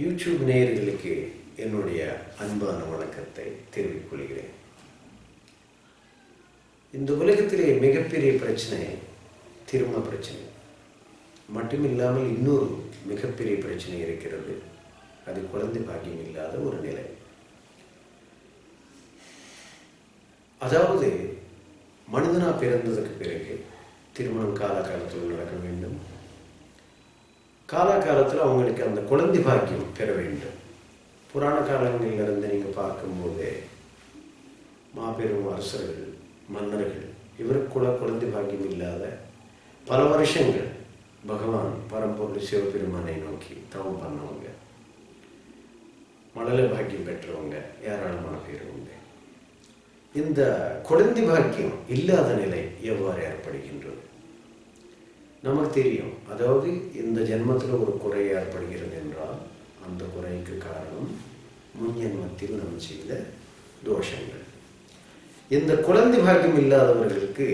YouTube நேயர்களுக்கு என்னுடைய அன்பான வணக்கத்தை தெரிவித்துக் கொள்கிறேன். இந்த உலகத்திலே மிகப்பெரிய பிரச்சனை திருமண பிரச்சனை. மட்டுமில்லாமல் இன்னொரு மிகப்பெரிய பிரச்சனை இருக்கிறது. அது குழந்தை பாக்கியம் இல்லாத ஒரு நிலை. அதாவது மனிதனா பிறந்ததுக்கு பிறகு திருமணம் காலகாலத்தில் நடக்க வேண்டும். காலகாலத்தில் அவங்களுக்கு அந்த குழந்தை பாக்கியம் பெற வேண்டும். புராண காலங்களிலிருந்து நீங்கள் பார்க்கும்போது மாபெரும் அரசர்கள் மன்னர்கள் இவருக்குள்ள குழந்தை பாக்கியம் இல்லாத பல வருஷங்கள் பகவான் பரம்பொருள் சிவபெருமானை நோக்கி தவம் பண்ணவங்க. மழலை பாக்கியம் பெற்றவங்க ஏராளமான பேர் உண்டு. இந்த குழந்தை பாக்கியம் இல்லாத நிலை எவ்வாறு ஏற்படுகின்றது? நமக்கு தெரியும். அதாவது இந்த ஜென்மத்தில் ஒரு குறை ஏற்படுகிறது என்றால் அந்த குறைக்கு காரணம் முன் ஜென்மத்தில் நாம் செய்த தோஷங்கள். இந்த குழந்தை பாக்கியம் இல்லாதவர்களுக்கு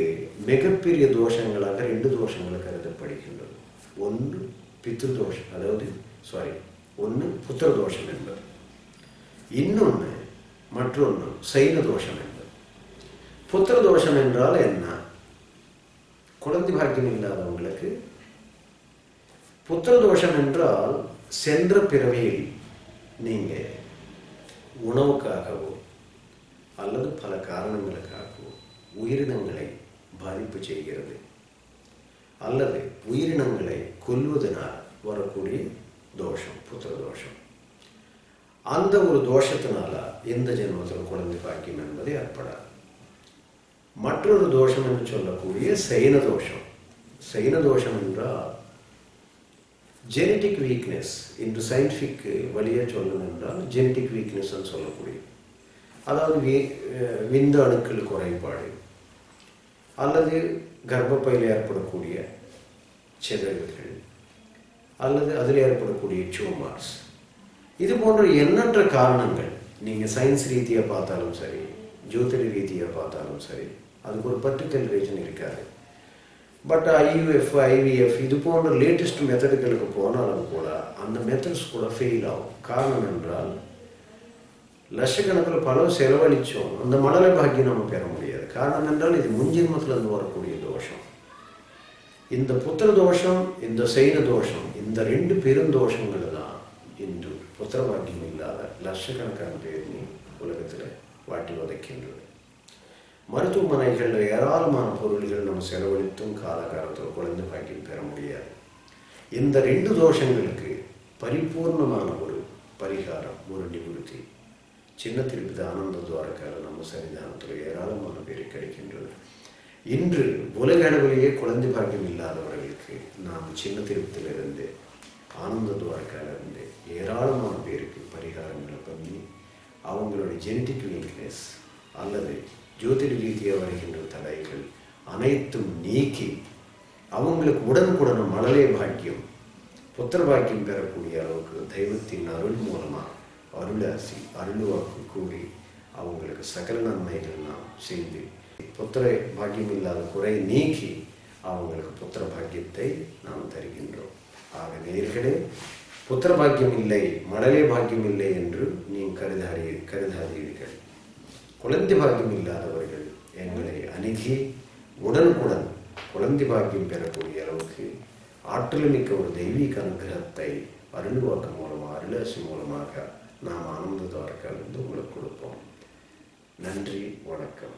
மிகப்பெரிய தோஷங்களாக ரெண்டு தோஷங்கள் கருதப்படுகின்றது. ஒன்று பித்ரு தோஷம் அதாவது சாரி ஒன்று புத்திர தோஷம் என்பது. இன்னொன்று மற்றொன்று சைன தோஷம் என்பது. புத்திர தோஷம் என்றால் என்ன? குழந்தை பாக்கியம் இல்லாதவங்களுக்கு புத்திர தோஷம் என்றால் சென்ற பிறவியில் நீங்க உணவுக்காகவோ அல்லது பல காரணங்களுக்காகவோ உயிரினங்களை பாதிப்பு செய்கிறது. அல்லது உயிரினங்களை கொல்வதனால் வரக்கூடிய தோஷம் புத்திர தோஷம் அந்த ஒரு தோஷத்தினால எந்த ஜென்மத்தில் குழந்தை பாக்கியம் என்பது ஏற்படாது. மற்றொரு தோஷம் என்று சொல்லக்கூடிய சைன தோஷம். சைன தோஷம் என்றால் ஜெனட்டிக் வீக்னஸ் இன்று சயின்டிஃபிக் வழியாக சொல்லணும் என்றால் ஜெனட்டிக் வீக்னஸ் சொல்லக்கூடிய அதாவது வி விந்து அணுக்கள் குறைபாடு அல்லது கர்ப்பப்பையில் ஏற்படக்கூடிய சிதறுகள் அல்லது அதில் ஏற்படக்கூடிய டியூமர்ஸ் இது போன்ற எண்ணற்ற காரணங்கள் நீங்கள் சயின்ஸ் ரீதியாக பார்த்தாலும் சரி ஜோதிட ரீதியாக பார்த்தாலும் சரி அதுக்கு ஒரு பர்டிகுலர் ரீசன் இருக்காது. பட் ஐயுஎஃப் ஐவிஎஃப் இது போன்ற லேட்டஸ்ட் மெத்தடுகளுக்கு போனாலும் கூட அந்த மெத்தட்ஸ் கூட ஃபெயில் ஆகும். காரணம் என்றால் லட்சக்கணக்கில் பணம் செலவழித்தோம் அந்த மணலை பாக்கியம் நம்ம பெற முடியாது. காரணம் என்றால் இது முன்ஜென்மத்திலிருந்து வரக்கூடிய தோஷம். இந்த புத்திர தோஷம் இந்த சைன தோஷம் இந்த ரெண்டு பெருந்தோஷங்கள் தான் இன்று புத்திர பாக்கியம் இல்லாத லட்சக்கணக்கான பேர் உலகத்தில் வாட்டி வதைக்கின்றது மருத்துவமனைகளில் ஏராளமான பொருள்கள் நம்ம செலவழித்தும் காலகாலத்தில் குழந்தை பாக்கியம் பெற முடியாது. இந்த ரெண்டு தோஷங்களுக்கு பரிபூர்ணமான ஒரு பரிகாரம் ஒரு நிவர்த்தி. சின்ன திருப்பதி ஆனந்த துவாரக்கால நம்ம சன்னிதானத்தில் ஏராளமான பேர் கிடைக்கின்றது இன்று உலக அளவிலேயே குழந்தை பாக்கியம் இல்லாதவர்களுக்கு நாம் சின்ன திருப்பத்திலிருந்து ஆனந்த துவாரக்கால ஜெனட்டிக் வீக்னஸ் அல்லது ஜோதிட ரீதியாக வருகின்ற தடைகள் அனைத்தும் நீக்கி அவங்களுக்கு உடனுக்குடன் மழலை பாக்கியம் புத்திர பாக்கியம் பெறக்கூடிய அளவுக்கு தெய்வத்தின் அருள் மூலமாக அருளாசி அருள்வாக்கு கூறி அவங்களுக்கு சகல நன்மைகள் நாம் செய்து புத்திர பாக்கியம் இல்லாத குறை நீக்கி அவங்களுக்கு புத்திர பாக்கியத்தை நாம் தருகின்றோம். ஆக நேர்களே புத்திர பாக்கியம் இல்லை மடலே பாக்கியம் இல்லை என்று நீ கருதாடி கருதாதீர்கள். குழந்தை பாக்கியம் இல்லாதவர்கள் எங்களை அணுகி உடனுக்குடன் குழந்தை பாக்கியம் பெறக்கூடிய அளவுக்கு ஆற்றல் மிக்க ஒரு தெய்வீக அனுகிரகத்தை அருள்வாக்கம் மூலமாக அருளாசி மூலமாக நாம் ஆனந்தத்வாரக்கால் இருந்து உங்களுக்கு கொடுப்போம். நன்றி வணக்கம்.